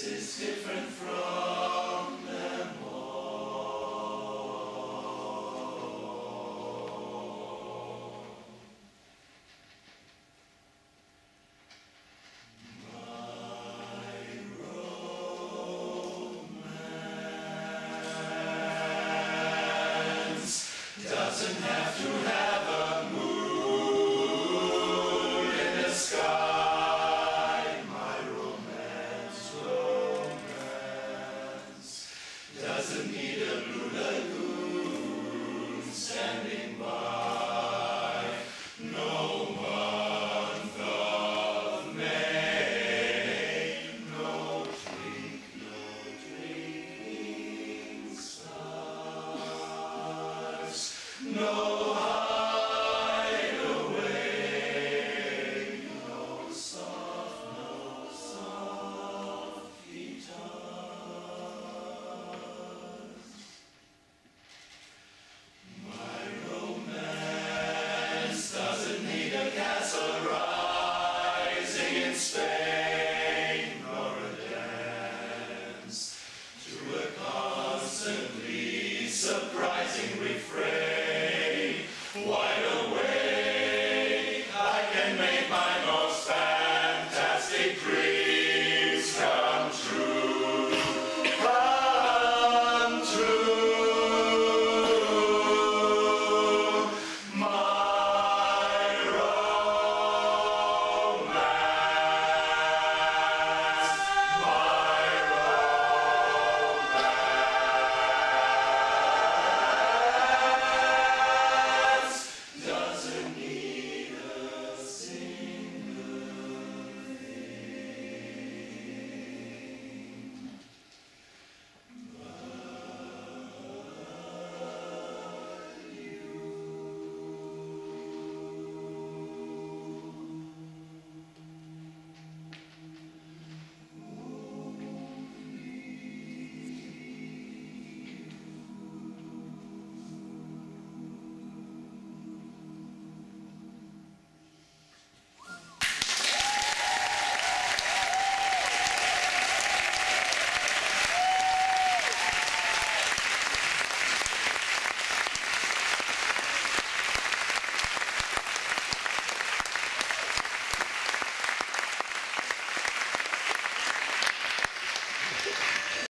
This is different from.